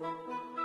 Música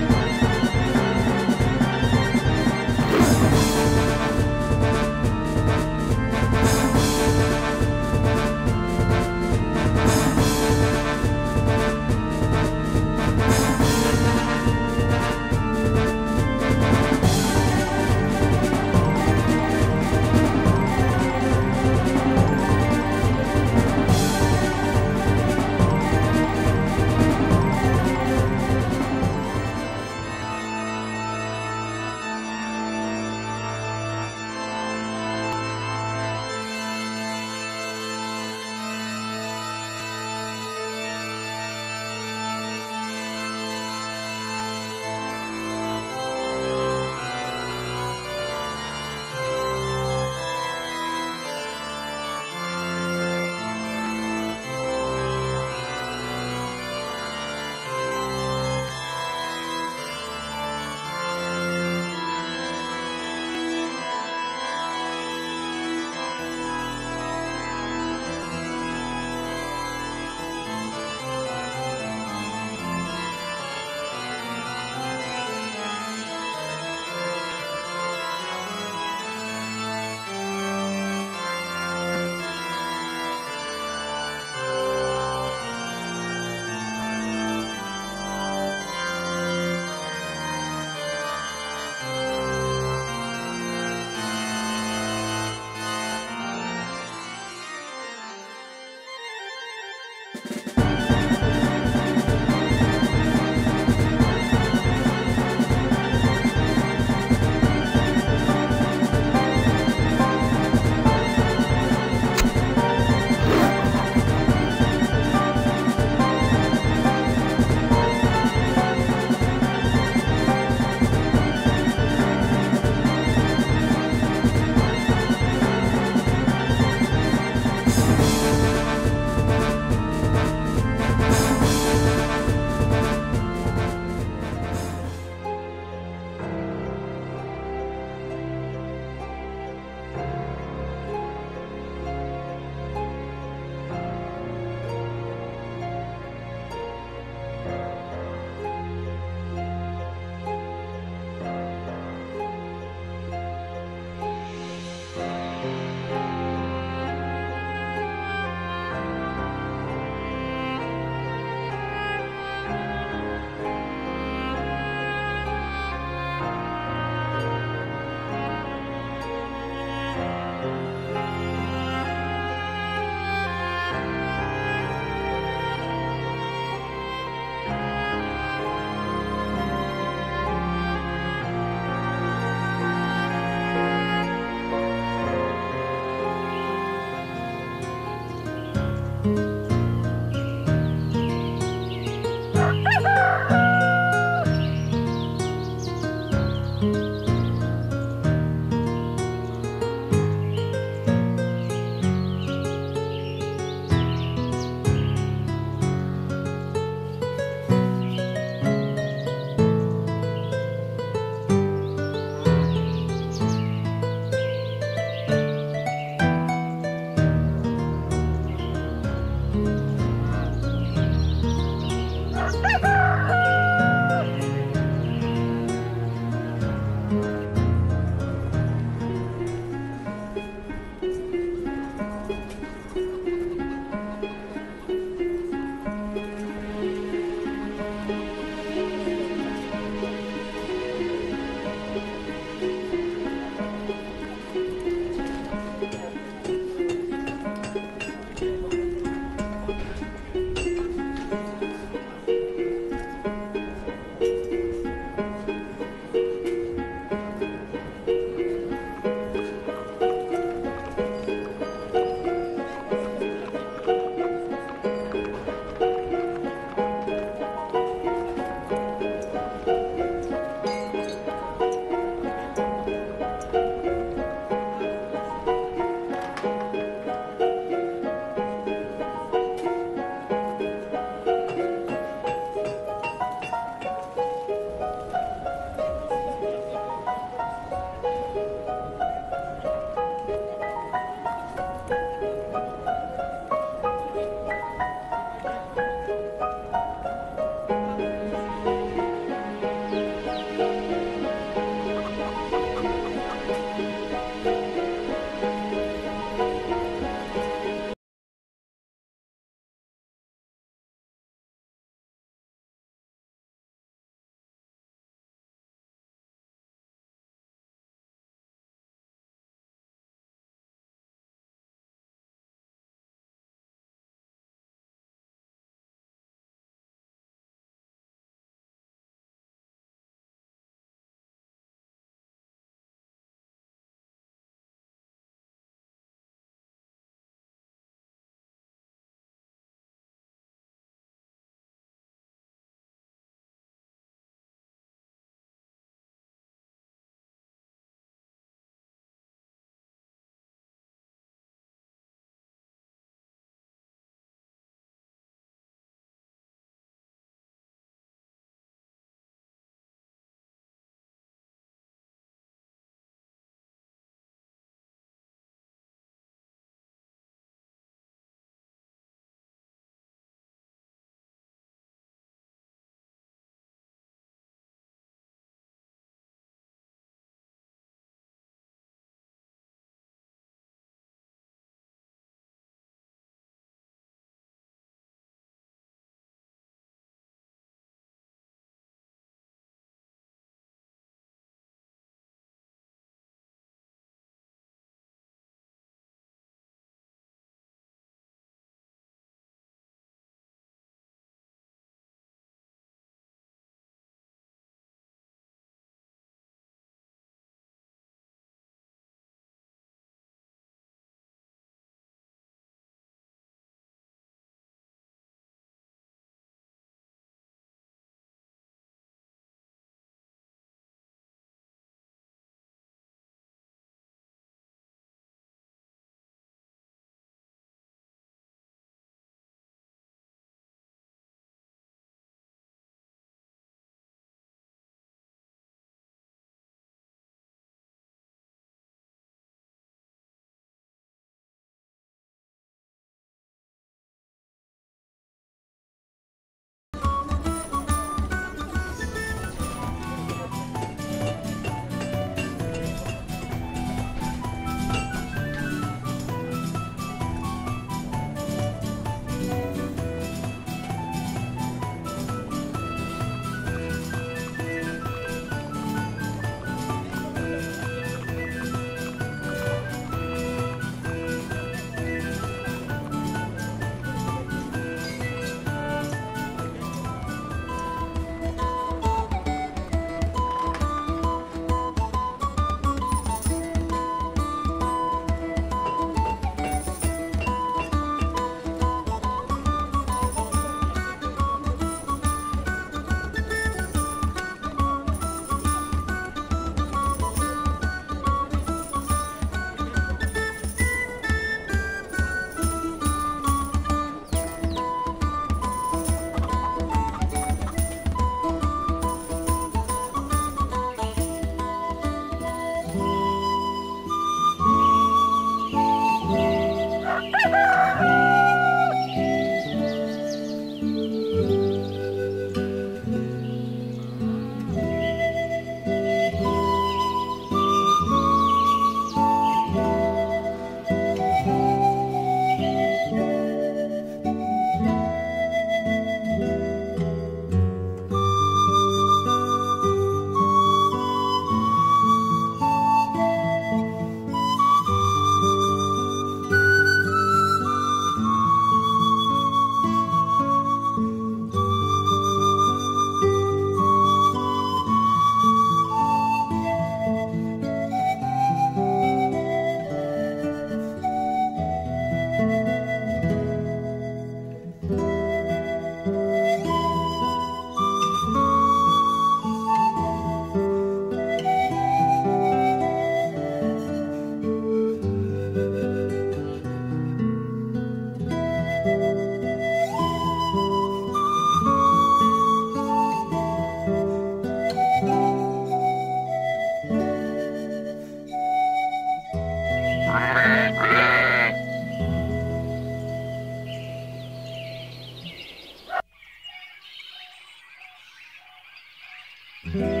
Mm-hmm.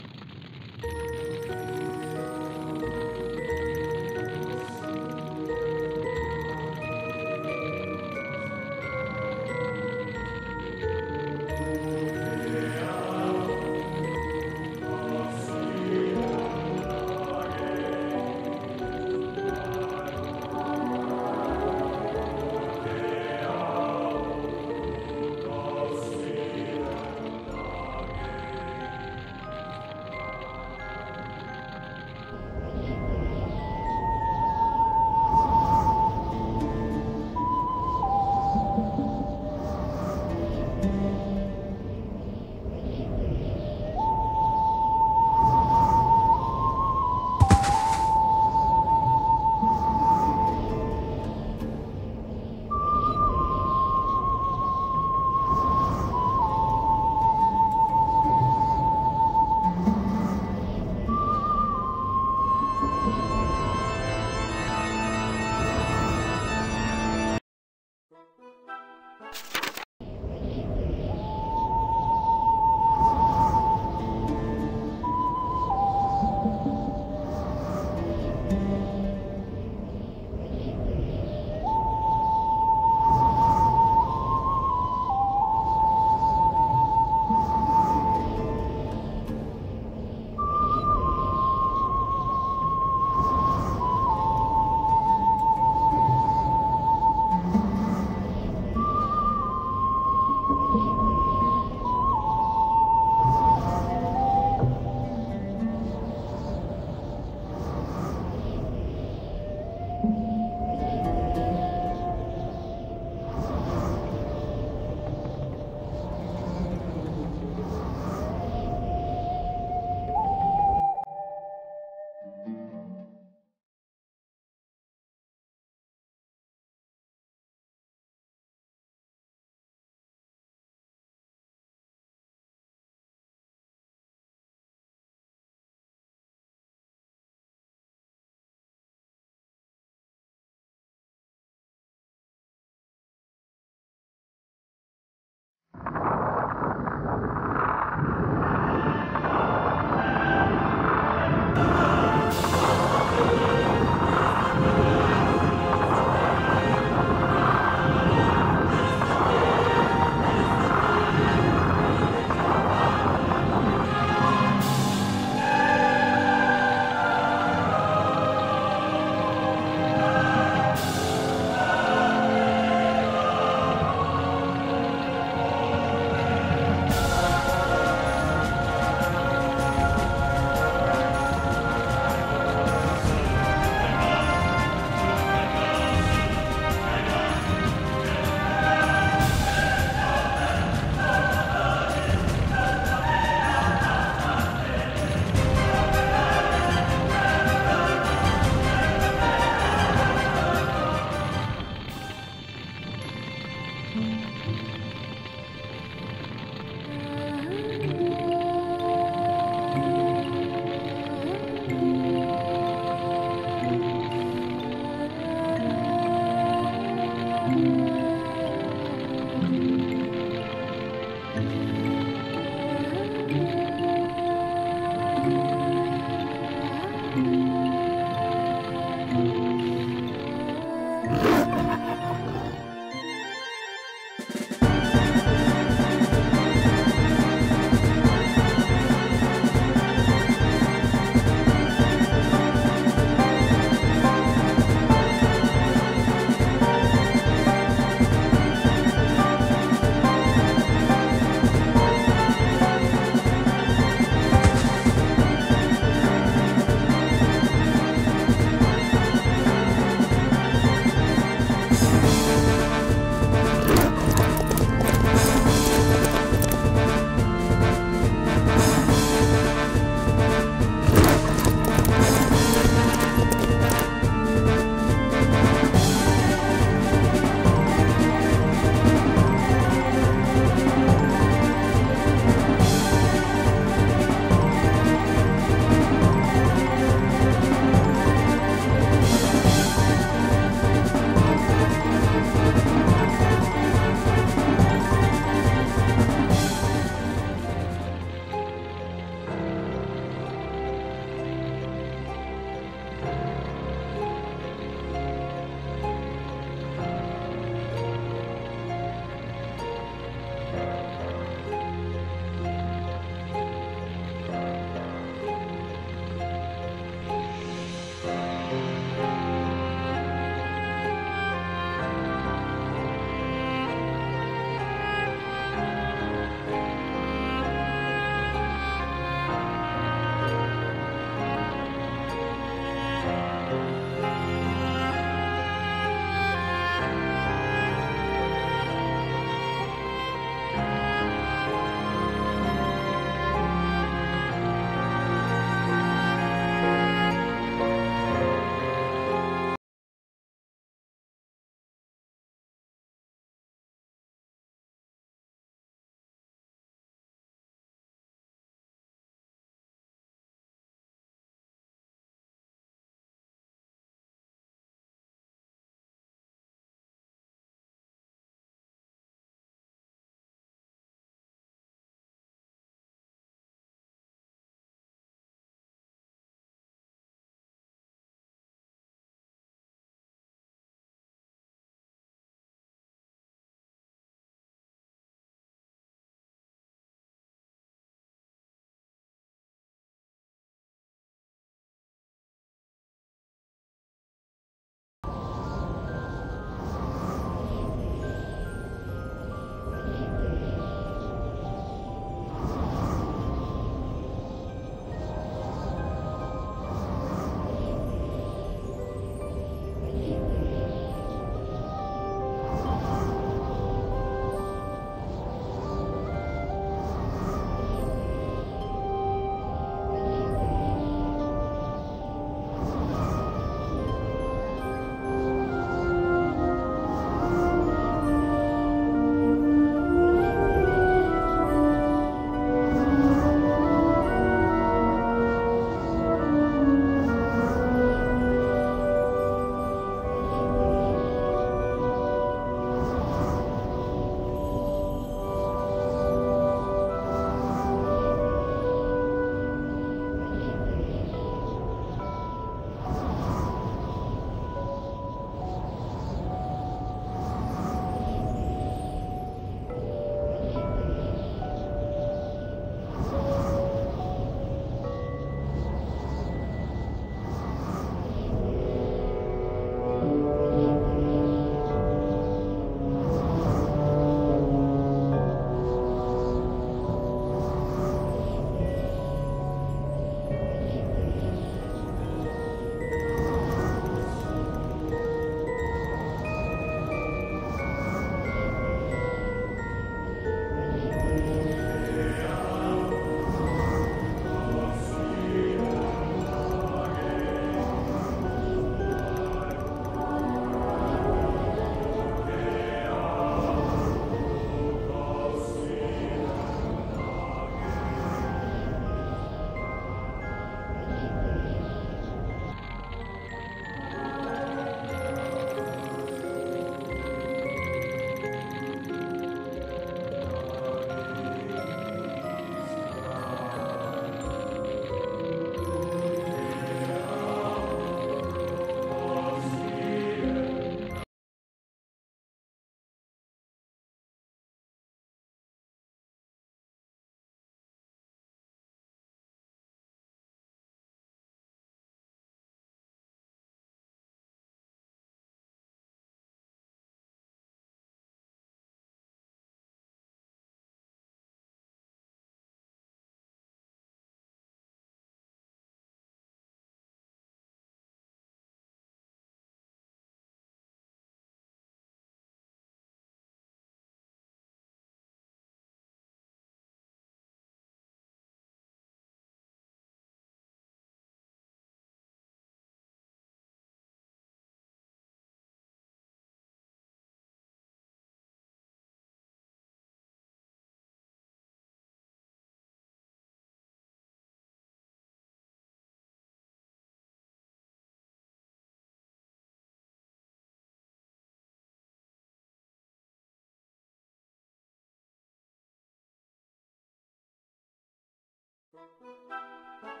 Thank you.